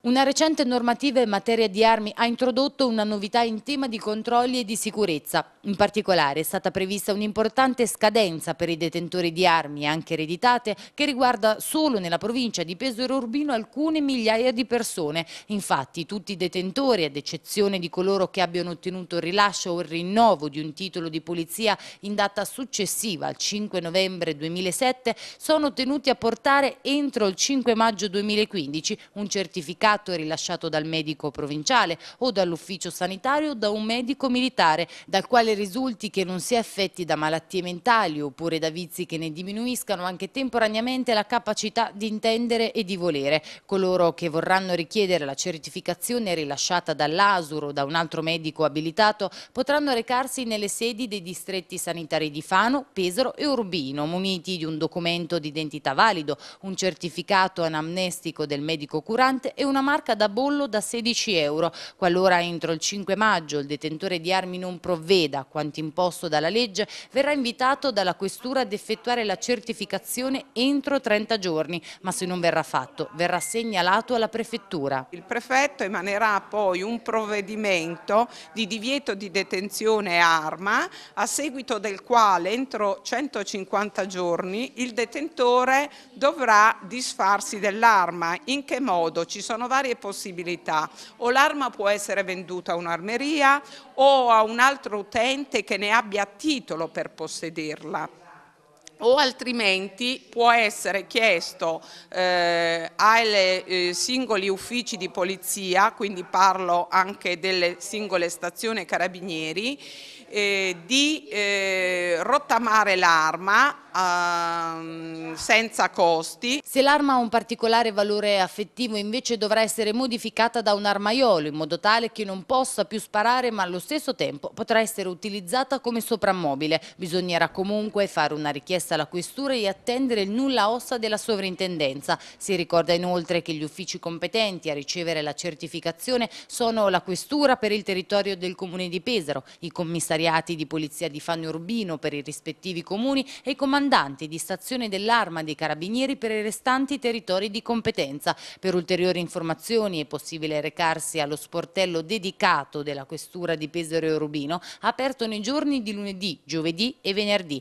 Una recente normativa in materia di armi ha introdotto una novità in tema di controlli e di sicurezza. In particolare è stata prevista un'importante scadenza per i detentori di armi, anche ereditate, che riguarda solo nella provincia di Pesaro Urbino alcune migliaia di persone. Infatti tutti i detentori, ad eccezione di coloro che abbiano ottenuto il rilascio o il rinnovo di un titolo di polizia in data successiva al 5 novembre 2007, sono tenuti a portare entro il 5 maggio 2015 un certificato certificato rilasciato dal medico provinciale o dall'ufficio sanitario o da un medico militare, dal quale risulti che non si è affetti da malattie mentali oppure da vizi che ne diminuiscano anche temporaneamente la capacità di intendere e di volere. Coloro che vorranno richiedere la certificazione rilasciata dall'ASUR o da un altro medico abilitato potranno recarsi nelle sedi dei distretti sanitari di Fano, Pesaro e Urbino, muniti di un documento di identità valido, un certificato anamnestico del medico curante e una una marca da bollo da 16 euro. Qualora entro il 5 maggio il detentore di armi non provveda a quanto imposto dalla legge, verrà invitato dalla questura ad effettuare la certificazione entro 30 giorni, ma se non verrà fatto verrà segnalato alla prefettura. Il prefetto emanerà poi un provvedimento di divieto di detenzione arma a seguito del quale entro 150 giorni il detentore dovrà disfarsi dell'arma. In che modo? Ci sono varie possibilità, o l'arma può essere venduta a un'armeria o a un altro utente che ne abbia titolo per possederla o altrimenti può essere chiesto eh, ai eh, singoli uffici di polizia, quindi parlo anche delle singole stazioni carabinieri, eh, di eh, rottamare l'arma uh, senza costi. Se l'arma ha un particolare valore affettivo invece dovrà essere modificata da un armaiolo in modo tale che non possa più sparare ma allo stesso tempo potrà essere utilizzata come soprammobile. Bisognerà comunque fare una richiesta alla questura e attendere il nulla ossa della sovrintendenza. Si ricorda inoltre che gli uffici competenti a ricevere la certificazione sono la questura per il territorio del comune di Pesaro, i commissariati di polizia di Fano Urbino per i rispettivi comuni e i comandanti di stazione dell'Arma dei Carabinieri per i restanti territori di competenza. Per ulteriori informazioni è possibile recarsi allo sportello dedicato della Questura di Pesaro e Rubino, aperto nei giorni di lunedì, giovedì e venerdì.